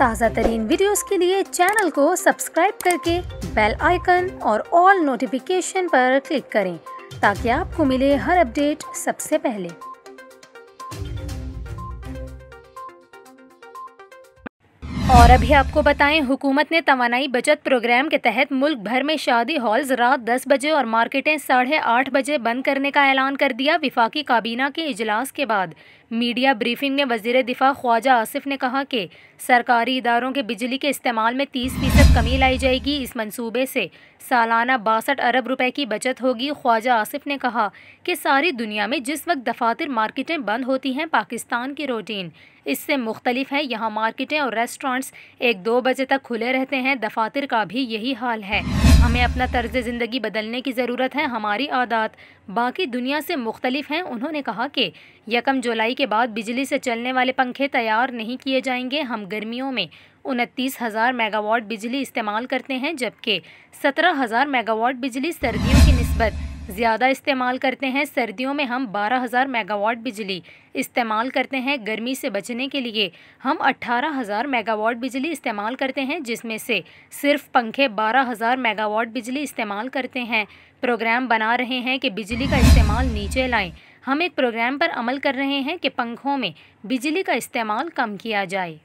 ताज़ा तरीन वीडियोस के लिए चैनल को सब्सक्राइब करके बेल आइकन और ऑल नोटिफिकेशन पर क्लिक करें ताकि आपको मिले हर अपडेट सबसे पहले। और अभी आपको बताएँ, हुकूमत ने तवानाई बचत प्रोग्राम के तहत मुल्क भर में शादी हॉल्स रात 10 बजे और मार्केटें साढ़े आठ बजे बंद करने का ऐलान कर दिया विफाकी काबीना के इजलास के बाद। मीडिया ब्रीफिंग में वज़ीर दिफा ख्वाजा आसिफ ने कहा कि सरकारी इदारों के बिजली के इस्तेमाल में तीस फ़ीसद कमी लाई जाएगी इस मंसूबे से। सालाना बासठ अरब रुपए की बचत होगी, ख्वाजा आसिफ ने कहा कि सारी दुनिया में जिस वक्त दफातर मार्केटें बंद होती हैं, पाकिस्तान की रूटीन इससे मुख्तलिफ़ है। यहाँ मार्केटें और रेस्टोरेंट्स एक दो बजे तक खुले रहते हैं। दफातर का भी यही हाल है। हमें अपना तर्ज ज़िंदगी बदलने की ज़रूरत है। हमारी आदत बाकी दुनिया से मुख्तलिफ़ हैं। उन्होंने कहा कि यकम जुलाई के बाद बिजली से चलने वाले पंखे तैयार नहीं किए जाएँगे। हम गर्मियों में उनतीस हज़ार मेगावाट बिजली इस्तेमाल करते हैं, जबकि सत्रह हज़ार मेगावाट बिजली सर्दियों की नस्बत ज़्यादा इस्तेमाल करते हैं सर्दियों में हम बारह हज़ार मेगावाट बिजली। इस्तेमाल करते हैं गर्मी से बचने के लिए। हम अट्ठारह हज़ार मेगावाट बिजली इस्तेमाल करते हैं, जिसमें से सिर्फ़ पंखे बारह हज़ार मेगावाट बिजली इस्तेमाल करते हैं। प्रोग्राम बना रहे हैं कि बिजली का इस्तेमाल नीचे लाएँ। हम एक प्रोग्राम पर अमल कर रहे हैं कि पंखों में बिजली का इस्तेमाल कम किया जाए।